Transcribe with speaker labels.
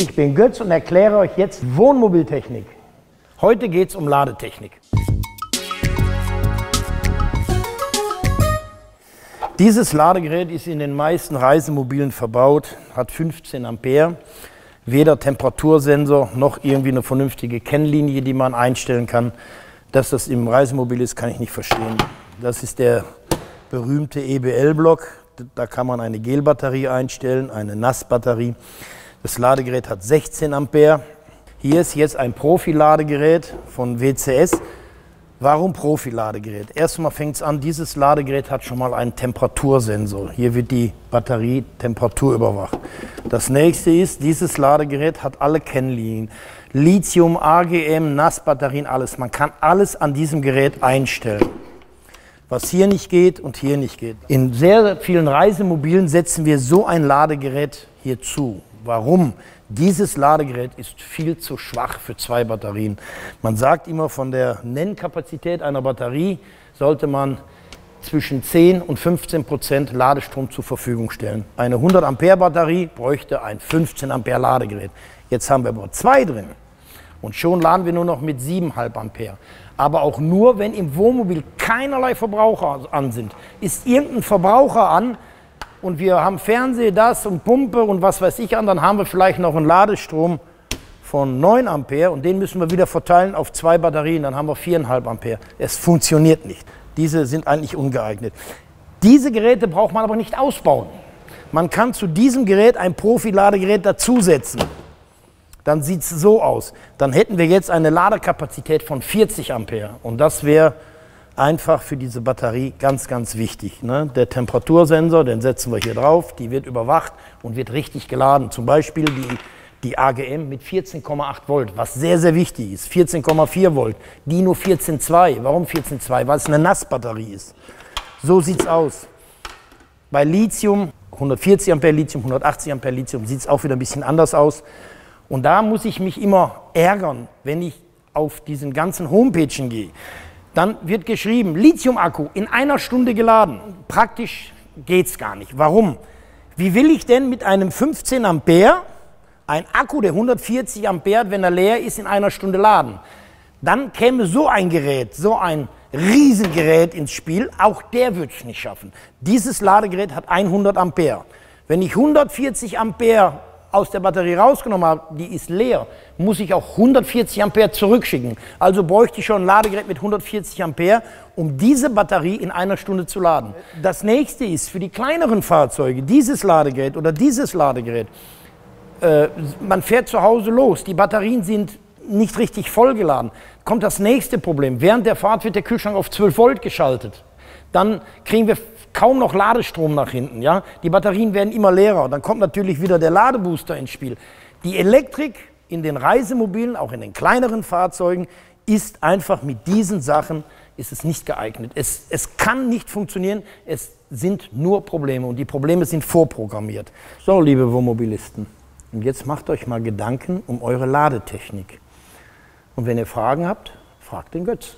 Speaker 1: Ich bin Götz und erkläre euch jetzt Wohnmobiltechnik. Heute geht es um Ladetechnik. Dieses Ladegerät ist in den meisten Reisemobilen verbaut, hat 15 Ampere, weder Temperatursensor noch irgendwie eine vernünftige Kennlinie, die man einstellen kann. Dass das im Reisemobil ist, kann ich nicht verstehen. Das ist der berühmte EBL-Block. Da kann man eine Gelbatterie einstellen, eine Nassbatterie. Das Ladegerät hat 16 Ampere. Hier ist jetzt ein Profi-Ladegerät von WCS. Warum Profi-Ladegerät? Erstmal fängt es an, dieses Ladegerät hat schon mal einen Temperatursensor. Hier wird die Batterie Temperatur überwacht. Das nächste ist, dieses Ladegerät hat alle Kennlinien. Lithium, AGM, Nassbatterien, alles. Man kann alles an diesem Gerät einstellen. Was hier nicht geht und hier nicht geht. In sehr vielen Reisemobilen setzen wir so ein Ladegerät hier zu. Warum? Dieses Ladegerät ist viel zu schwach für zwei Batterien. Man sagt immer, von der Nennkapazität einer Batterie sollte man zwischen 10 und 15 Prozent Ladestrom zur Verfügung stellen. Eine 100 Ampere Batterie bräuchte ein 15 Ampere Ladegerät. Jetzt haben wir aber zwei drin und schon laden wir nur noch mit 7,5 Ampere. Aber auch nur, wenn im Wohnmobil keinerlei Verbraucher an sind. Ist irgendein Verbraucher an, und wir haben Fernseher, das und Pumpe und was weiß ich an, dann haben wir vielleicht noch einen Ladestrom von 9 Ampere und den müssen wir wieder verteilen auf zwei Batterien, dann haben wir 4,5 Ampere. Es funktioniert nicht. Diese sind eigentlich ungeeignet. Diese Geräte braucht man aber nicht ausbauen. Man kann zu diesem Gerät ein Profi-Ladegerät dazusetzen. Dann sieht es so aus. Dann hätten wir jetzt eine Ladekapazität von 40 Ampere und das wäre einfach für diese Batterie ganz, ganz wichtig. Ne? Der Temperatursensor, den setzen wir hier drauf, die wird überwacht und wird richtig geladen. Zum Beispiel die, die AGM mit 14,8 Volt, was sehr, sehr wichtig ist. 14,4 Volt, die nur 14,2. Warum 14,2? Weil es eine Nassbatterie ist. So sieht es aus. Bei Lithium, 140 Ampere Lithium, 180 Ampere Lithium, sieht es auch wieder ein bisschen anders aus. Und da muss ich mich immer ärgern, wenn ich auf diesen ganzen Homepagen gehe. Dann wird geschrieben, Lithium-Akku in einer Stunde geladen. Praktisch geht es gar nicht. Warum? Wie will ich denn mit einem 15 Ampere ein Akku, der 140 Ampere, wenn er leer ist, in einer Stunde laden? Dann käme so ein Gerät, so ein Riesengerät ins Spiel, auch der würde es nicht schaffen. Dieses Ladegerät hat 100 Ampere. Wenn ich 140 Ampere aus der Batterie rausgenommen habe, die ist leer, muss ich auch 140 Ampere zurückschicken. Also bräuchte ich schon ein Ladegerät mit 140 Ampere, um diese Batterie in einer Stunde zu laden. Das nächste ist für die kleineren Fahrzeuge dieses Ladegerät oder dieses Ladegerät. Äh, man fährt zu Hause los, die Batterien sind nicht richtig vollgeladen. Kommt das nächste Problem. Während der Fahrt wird der Kühlschrank auf 12 Volt geschaltet. Dann kriegen wir kaum noch Ladestrom nach hinten. Ja? Die Batterien werden immer leerer. Dann kommt natürlich wieder der Ladebooster ins Spiel. Die Elektrik in den Reisemobilen, auch in den kleineren Fahrzeugen, ist einfach mit diesen Sachen ist es nicht geeignet. Es, es kann nicht funktionieren. Es sind nur Probleme und die Probleme sind vorprogrammiert. So, liebe Wohnmobilisten, und jetzt macht euch mal Gedanken um eure Ladetechnik. Und wenn ihr Fragen habt, fragt den Götz.